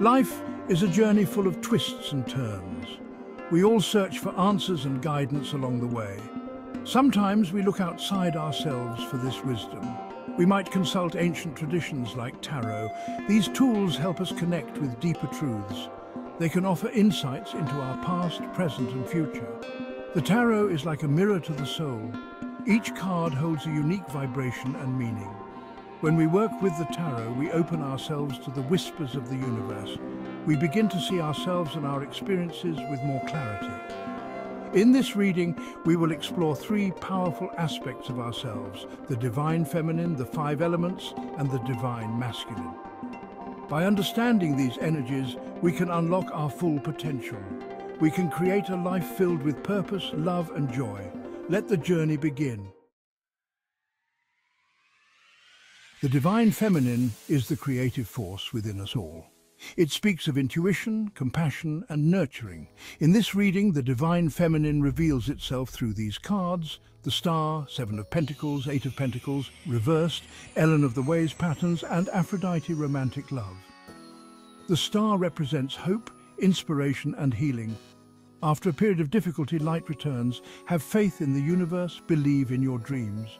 Life is a journey full of twists and turns. We all search for answers and guidance along the way. Sometimes we look outside ourselves for this wisdom. We might consult ancient traditions like tarot. These tools help us connect with deeper truths. They can offer insights into our past, present and future. The tarot is like a mirror to the soul. Each card holds a unique vibration and meaning. When we work with the tarot, we open ourselves to the whispers of the universe. We begin to see ourselves and our experiences with more clarity. In this reading, we will explore three powerful aspects of ourselves, the divine feminine, the five elements, and the divine masculine. By understanding these energies, we can unlock our full potential. We can create a life filled with purpose, love and joy. Let the journey begin. The divine feminine is the creative force within us all. It speaks of intuition, compassion and nurturing. In this reading, the divine feminine reveals itself through these cards, the star, seven of pentacles, eight of pentacles, reversed, Elen of the Ways patterns and Aphrodite romantic love. The star represents hope, inspiration and healing. After a period of difficulty, light returns. Have faith in the universe, believe in your dreams.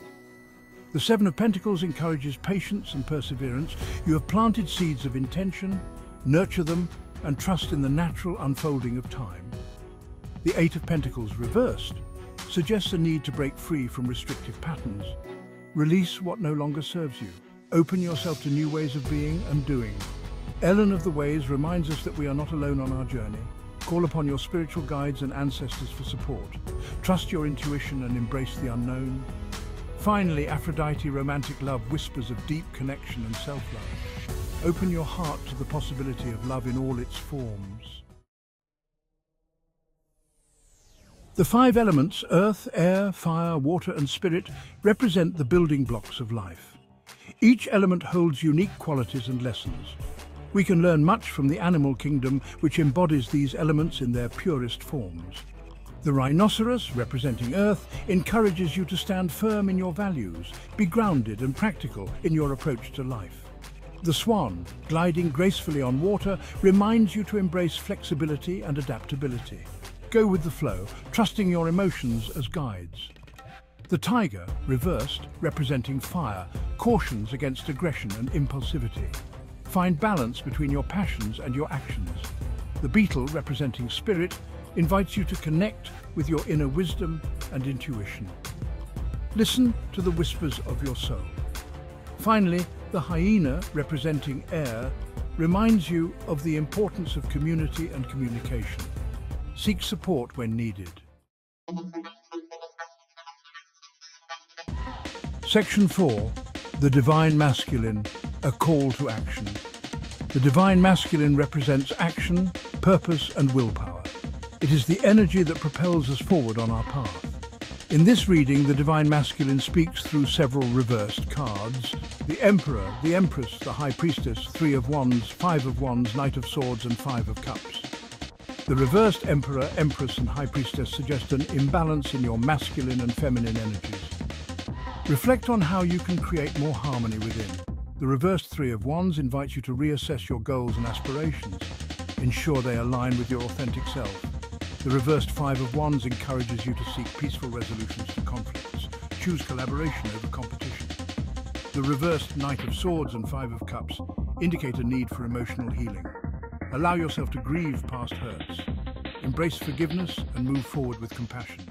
The Seven of Pentacles encourages patience and perseverance. You have planted seeds of intention, nurture them, and trust in the natural unfolding of time. The Eight of Pentacles reversed suggests a need to break free from restrictive patterns. Release what no longer serves you. Open yourself to new ways of being and doing. Elen of the Ways reminds us that we are not alone on our journey. Call upon your spiritual guides and ancestors for support. Trust your intuition and embrace the unknown. Finally, Aphrodite romantic love whispers of deep connection and self-love. Open your heart to the possibility of love in all its forms. The five elements, earth, air, fire, water and spirit, represent the building blocks of life. Each element holds unique qualities and lessons. We can learn much from the animal kingdom, which embodies these elements in their purest forms. The rhinoceros, representing Earth, encourages you to stand firm in your values, be grounded and practical in your approach to life. The swan, gliding gracefully on water, reminds you to embrace flexibility and adaptability. Go with the flow, trusting your emotions as guides. The tiger, reversed, representing fire, cautions against aggression and impulsivity. Find balance between your passions and your actions. The beetle, representing spirit, invites you to connect with your inner wisdom and intuition. Listen to the whispers of your soul. Finally, the hyena, representing air, reminds you of the importance of community and communication. Seek support when needed. Section 4. The Divine Masculine a call to action. The divine masculine represents action, purpose and willpower. It is the energy that propels us forward on our path. In this reading, the divine masculine speaks through several reversed cards. The Emperor, the Empress, the High Priestess, Three of Wands, Five of Wands, Knight of Swords and Five of Cups. The reversed Emperor, Empress and High Priestess suggest an imbalance in your masculine and feminine energies. Reflect on how you can create more harmony within. The reversed Three of Wands invites you to reassess your goals and aspirations. Ensure they align with your authentic self. The reversed Five of Wands encourages you to seek peaceful resolutions to conflicts. Choose collaboration over competition. The reversed Knight of Swords and Five of Cups indicate a need for emotional healing. Allow yourself to grieve past hurts. Embrace forgiveness and move forward with compassion.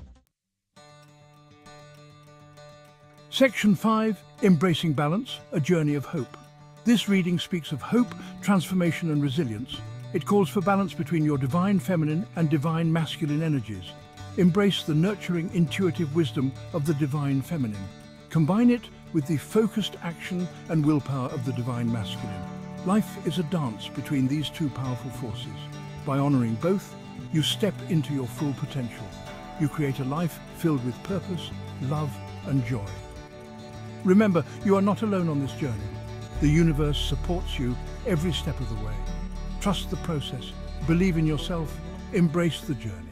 Section 5, Embracing Balance, A Journey of Hope. This reading speaks of hope, transformation and resilience. It calls for balance between your divine feminine and divine masculine energies. Embrace the nurturing, intuitive wisdom of the divine feminine. Combine it with the focused action and willpower of the divine masculine. Life is a dance between these two powerful forces. By honoring both, you step into your full potential. You create a life filled with purpose, love and joy. Remember, you are not alone on this journey. The universe supports you every step of the way. Trust the process, believe in yourself, embrace the journey.